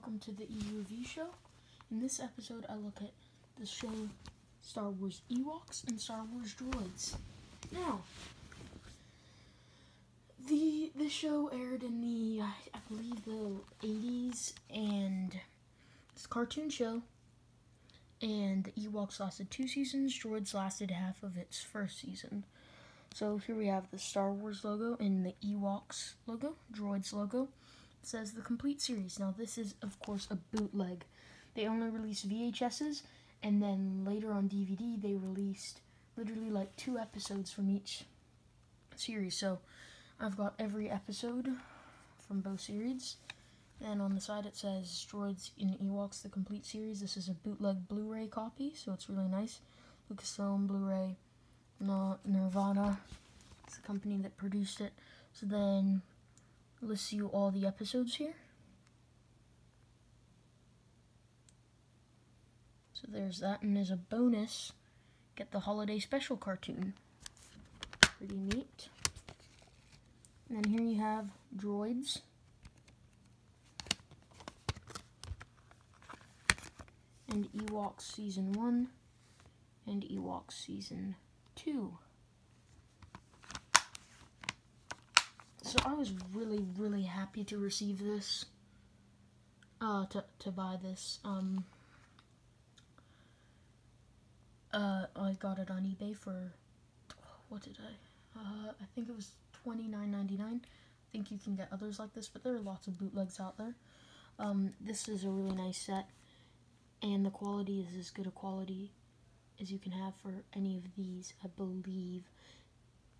welcome to the EU Review show. In this episode, I look at the show Star Wars Ewoks and Star Wars Droids. Now, the the show aired in the I, believe the 80s, and it's a cartoon show. And the Ewoks lasted two seasons. Droids lasted half of its first season. So here we have the Star Wars logo and the Ewoks logo, Droids logo. Says the complete series. Now this is of course a bootleg. They only released VHSs and then later on DVD they released literally like two episodes from each series. So I've got every episode from both series. And on the side it says Droids in Ewoks, the complete series. This is a bootleg Blu-ray copy, so it's really nice. Lucasfilm Blu-ray no, Nelvana. It's the company that produced it. So then, lists you all the episodes here. So there's that, and as a bonus, get the holiday special cartoon. Pretty neat. And then here you have droids. And Ewoks Season 1 and Ewoks Season two. So I was really, really happy to receive this. Uh, to, to buy this. Um, uh, I got it on eBay for, what did I? Uh, I think it was twenty nine ninety nine. I think you can get others like this, but there are lots of bootlegs out there. Um, this is a really nice set, and the quality is as good a quality as you can have for any of these, I believe.